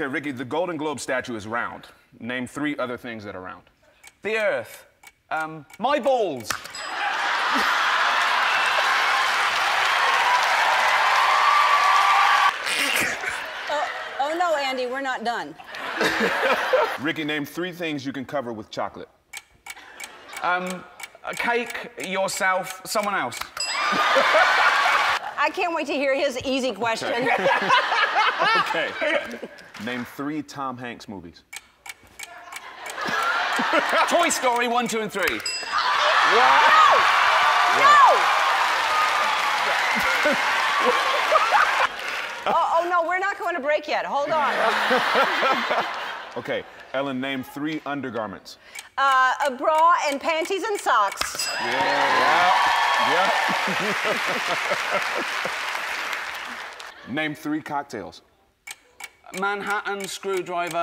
Okay, Ricky, the Golden Globe statue is round. Name three other things that are round. The Earth. Um, my balls. Oh no, Andy, we're not done. Ricky, name three things you can cover with chocolate. Um, A cake, yourself, someone else. I can't wait to hear his easy question. Okay. name three Tom Hanks movies. Toy Story 1, 2, and 3. no! oh, oh no, we're not going to break yet. Hold on. Okay, Ellen, name three undergarments. Uh, a bra and panties and socks. Yeah, yeah, Yeah. Name three cocktails. Manhattan, screwdriver,